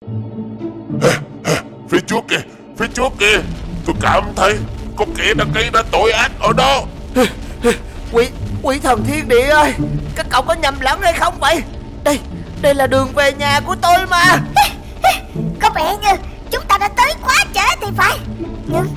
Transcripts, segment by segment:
Phía trước kìa Phía trước kìa. Tôi cảm thấy Có kẻ đã gây ra tội ác ở đó. Quỷ Quỷ thần thiên địa ơi Các cậu có nhầm lẫn hay không vậy? Đây Đây là đường về nhà của tôi mà. Có vẻ như chúng ta đã tới quá trễ thì phải. Nhưng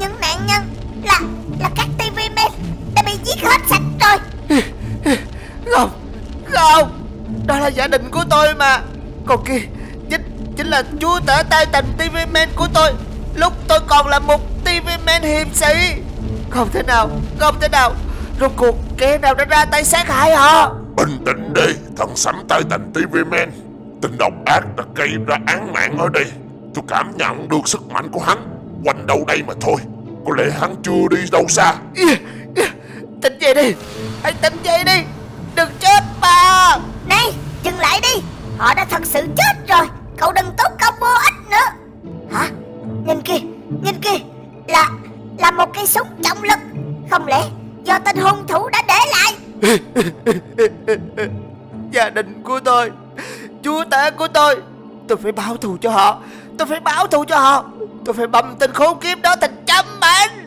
Nhưng nạn nhân Là Là các TV men Đã bị giết hết sạch rồi. Không Không. Đó là gia đình của tôi mà. Còn kia Chính là chúa tể tay tình TV man của tôi. Lúc tôi còn là một TV man hiệp sĩ. Không thể nào Không thể nào. Rốt cuộc kẻ nào đã ra tay sát hại họ? Bình tĩnh đi Thằng sắm tay thành TV Man. Tên độc ác đã gây ra án mạng ở đây. Tôi cảm nhận được sức mạnh của hắn. Quanh đâu đây mà thôi. Có lẽ hắn chưa đi đâu xa. Tỉnh dậy đi. Hãy tỉnh dậy đi. Đừng chết mà Này dừng lại đi. Họ đã thật sự chết rồi Cậu đừng tốn công vô ích nữa. Hả? Nhìn kìa Nhìn kìa. Là Là một cây súng trọng lực. Không lẽ Do tên hung thủ đã để lại? Gia đình của tôi Chúa tể của tôi Tôi phải báo thù cho họ Tôi phải báo thù cho họ. Tôi phải bầm tên khốn kiếp đó thành trăm mảnh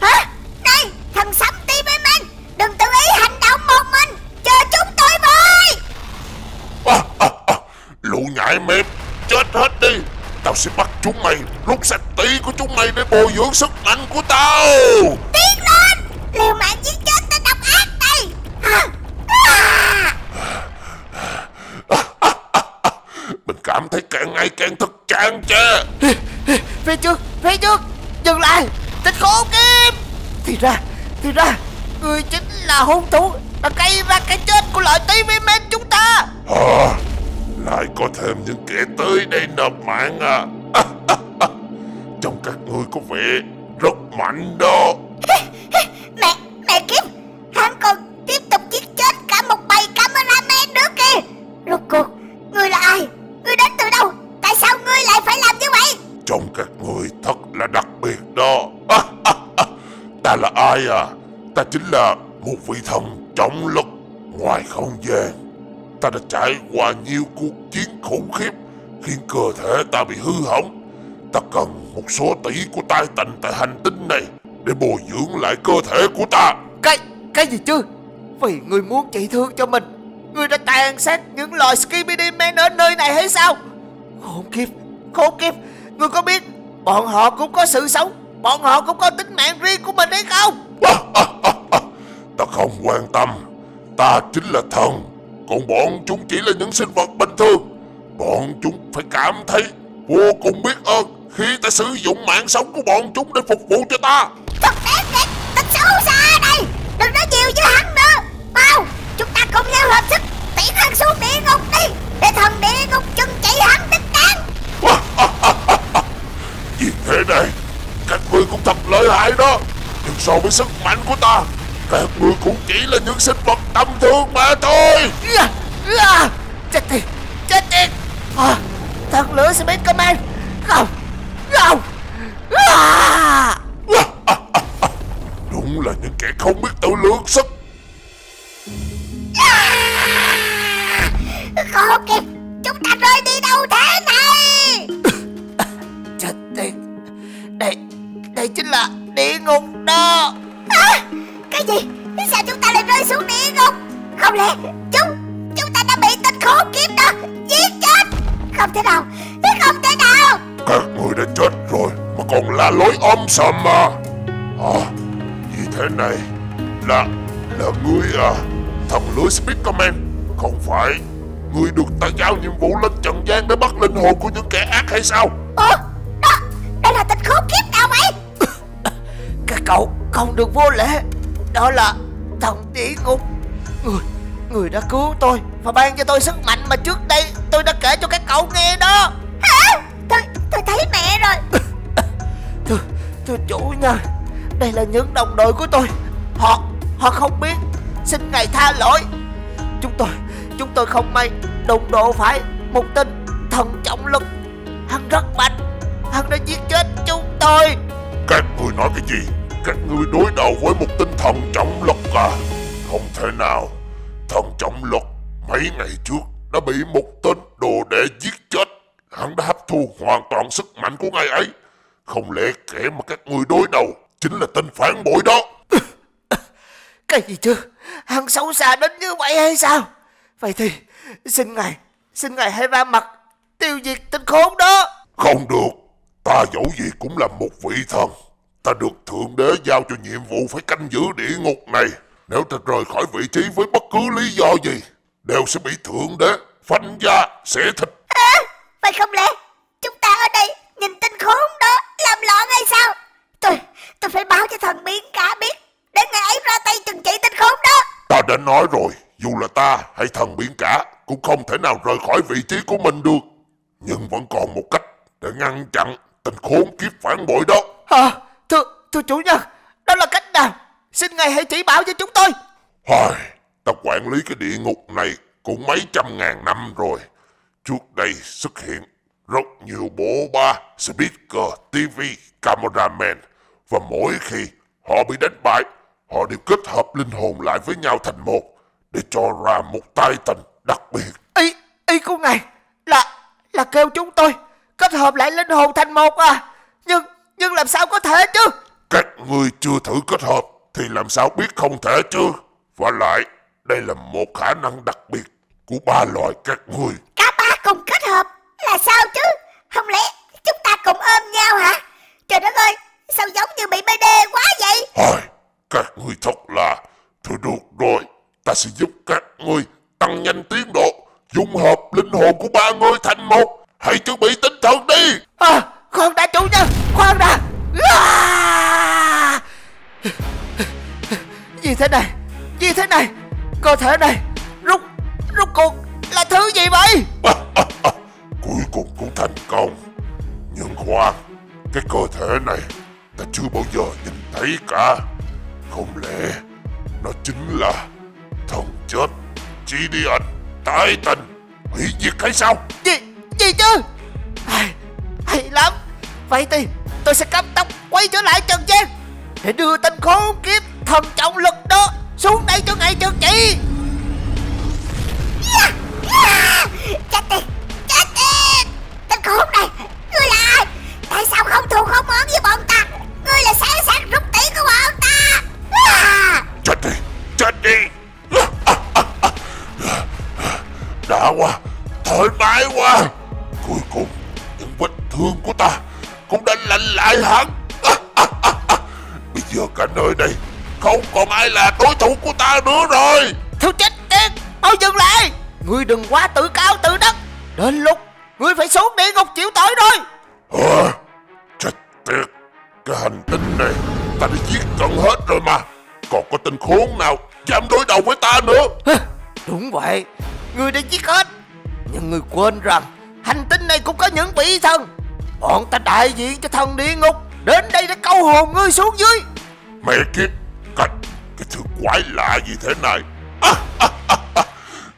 Hả? Này thằng Sắm Nhại mép Chết hết đi. Tao sẽ bắt chúng mày Rút sạch tí của chúng mày để bồi dưỡng sức mạnh của tao. Tiến lên! Liều mạng giết chết tên độc ác này. Mình cảm thấy càng ngày càng thật chán chê. Phía trước Phía trước! Dừng lại! Tên khốn kiếp! Thì ra Thì ra Người chính là hung thủ Đã gây ra cái chết của loại TV man chúng ta. À, Lại có thêm những kẻ tới đây nộp mạng à. Trong các ngươi có vẻ rất mạnh đó. Mẹ Mẹ kiếp Hắn còn tiếp tục giết chết cả một bầy cameraman nữa kìa. Rốt cuộc Ngươi là ai? Ngươi đến từ đâu? Tại sao ngươi lại phải làm như vậy? Trong các người thật là đặc biệt đó. Ta là ai à? Ta chính là một vị thần trọng lực. Ngoài không gian Ta đã trải qua nhiều cuộc chiến khủng khiếp Khiến cơ thể ta bị hư hỏng. Ta cần một số tỷ của tai tành tại hành tinh này Để bồi dưỡng lại cơ thể của ta. Cái Cái gì chứ? Vì người muốn trị thương cho mình Người đã tàn sát những loài Skibidi Man ở nơi này hay sao? Khốn kiếp Khốn kiếp. Người có biết Bọn họ cũng có sự sống Bọn họ cũng có tính mạng riêng của mình hay không? À, à, à. Ta không quan tâm. Ta chính là thần Còn bọn chúng chỉ là những sinh vật bình thường. Bọn chúng phải cảm thấy Vô cùng biết ơn Khi ta sử dụng mạng sống của bọn chúng Để phục vụ cho ta. Thật đáng ghét Thật xấu xa đây. Đừng nói nhiều với hắn nữa. Mau Chúng ta cùng nhau hợp sức Tiễn hắn xuống địa ngục đi Để thần địa ngục trừng trị hắn đích đáng. Vì thế này Các ngươi cũng thật lợi hại đó. Nhưng so với sức mạnh của ta các ngươi cũng chỉ là những sinh vật tầm thường mà thôi. À, à, Chết tiệt Chết tiệt. À, Thật lửa Space Command lối om sòm mà À Vì thế này Là Là ngươi à Thần lưới Speed Command. Không phải Ngươi được ta giao nhiệm vụ lên trần gian Để bắt linh hồn của những kẻ ác hay sao? Ủa Đó Đó là tên khốn kiếp nào vậy? Các cậu không được vô lễ. Đó là thần địa ngục. Người Người đã cứu tôi Và ban cho tôi sức mạnh mà trước đây Tôi đã kể cho các cậu nghe đó. Hả? Tôi Tôi thấy mẹ rồi Thưa chủ nhân Đây là những đồng đội của tôi. Họ Họ không biết Xin ngài tha lỗi. Chúng tôi Chúng tôi không may Đụng độ phải Một tên thần trọng lực. Hắn rất mạnh, Hắn đã giết chết chúng tôi. Các người nói cái gì? Các người đối đầu với một tinh thần trọng lực à? Không thể nào. Thần trọng lực Mấy ngày trước đã bị một tên đồ đệ giết chết. Hắn đã hấp thu hoàn toàn sức mạnh của ngài ấy. Không lẽ kẻ mà các ngươi đối đầu chính là tên phản bội đó? Cái gì chứ? Hắn xấu xa đến như vậy hay sao? Vậy thì xin ngài, xin ngài hãy ra mặt tiêu diệt tên khốn đó. Không được, ta dẫu gì cũng là một vị thần. Ta được Thượng Đế giao cho nhiệm vụ phải canh giữ địa ngục này. Nếu ta rời khỏi vị trí với bất cứ lý do gì, đều sẽ bị Thượng Đế phanh da, xẻ thịt. à, Vậy không lẽ chúng ta ở đây nhìn tên khốn đó làm loạn hay sao Tôi, tôi phải báo cho thần biến cả biết Để ngài ấy ra tay trừng trị tên khốn đó Ta đã nói rồi, dù là ta hay thần biển cả cũng không thể nào rời khỏi vị trí của mình được. Nhưng vẫn còn một cách để ngăn chặn tên khốn kiếp phản bội đó. À, thưa, thưa chủ nhân, đó là cách nào? Xin ngài hãy chỉ bảo cho chúng tôi. Hồi, ta quản lý cái địa ngục này cũng mấy trăm ngàn năm rồi. Trước đây xuất hiện rất nhiều bộ ba, speaker, TV, cameraman. Và mỗi khi họ bị đánh bại, họ đều kết hợp linh hồn lại với nhau thành một để cho ra một tai tình đặc biệt. Ý, ý của ngài là, là kêu chúng tôi kết hợp lại linh hồn thành một à. Nhưng, nhưng làm sao có thể chứ? Các ngươi chưa thử kết hợp thì làm sao biết không thể chứ? Và lại, đây là một khả năng đặc biệt của ba loài các ngươi. Cả ba cùng kết hợp là sao chứ Không lẽ chúng ta cùng ôm nhau hả Trời đất ơi Sao giống như bị BD quá vậy Hồi, các ngươi thật là... Thôi được rồi, ta sẽ giúp các ngươi tăng nhanh tiến độ, dung hợp linh hồn của ba ngươi thành một. Hãy chuẩn bị tinh thần đi! À, khoan đã chủ nhân, khoan đã. À! Gì thế này? Gì thế này? Cơ thể này cái cơ thể này ta chưa bao giờ nhìn thấy cả. Không lẽ nó chính là thần chết Gideon tái tình hủy diệt hay sao? Gì gì chứ? Hay, hay lắm. Vậy thì tôi sẽ cấp tốc quay trở lại trần gian để đưa tên khốn kiếp thần trọng lực đó xuống đây cho ngài trị. à, à, Chết tiệt Chết tiệt Tên khốn này giờ cả nơi đây không còn ai là đối thủ của ta nữa rồi! Thiếu chết tiệt Mau dừng lại Ngươi đừng quá tự cao tự đắc Đến lúc Ngươi phải xuống địa ngục chịu tội rồi Hả? Chết tiệt! Cái hành tinh này ta đã giết gần hết rồi mà! Còn có tên khốn nào dám đối đầu với ta nữa! Đúng vậy Ngươi đã giết hết Nhưng ngươi quên rằng Hành tinh này cũng có những vị thần Bọn ta đại diện cho thần địa ngục Đến đây để câu hồn ngươi xuống dưới Mẹ kiếp! Cái, cái thứ quái lạ gì thế này?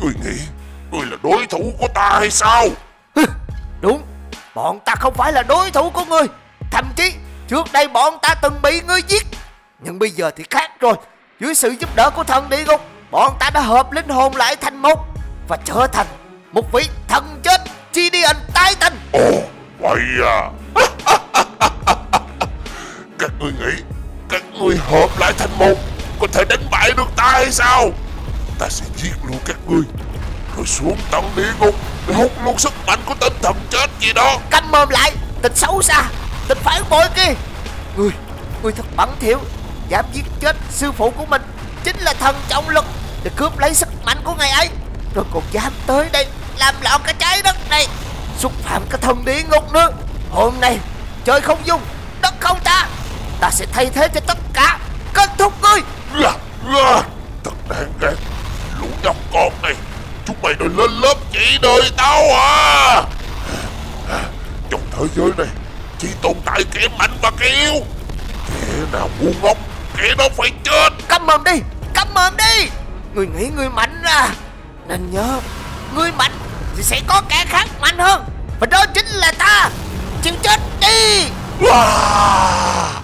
Ngươi nghĩ ngươi là đối thủ của ta hay sao? Đúng Bọn ta không phải là đối thủ của ngươi Thậm chí trước đây bọn ta từng bị ngươi giết Nhưng bây giờ thì khác rồi Dưới sự giúp đỡ của thần địa ngục Bọn ta đã hợp linh hồn lại thành một Và trở thành một vị thần chết Gideon Titan Ồ, vậy à? Người ngươi hợp lại thành một. Có thể đánh bại được ta hay sao? Ta sẽ giết luôn các ngươi. Rồi xuống tận địa ngục để hút luôn sức mạnh của tên thần chết gì đó. Canh mồm lại, Tình xấu xa, Tình phản bội kia. Ngươi Ngươi thật bẩn thỉu, Dám giết chết sư phụ của mình. Chính là thần trọng lực, Để cướp lấy sức mạnh của ngài ấy. Rồi còn dám tới đây Làm loạn cả trái đất này. Xúc phạm cả thần địa ngục nữa. Hôm nay, Trời không dung, Đất không ta Ta sẽ thay thế cho tất cả Kết thúc ngươi Là, là, thật đáng ghét. Lũ nhóc con này, chúng mày đòi lên lớp chỉ đời tao à? Trong thế giới này, chỉ tồn tại kẻ mạnh và kẻ yếu. Kẻ nào ngu ngốc, kẻ đó phải chết. Câm mồm đi Câm mồm đi Ngươi nghĩ ngươi mạnh à Nên nhớ Ngươi mạnh Thì sẽ có kẻ khác mạnh hơn Và đó chính là ta Chịu chết đi À!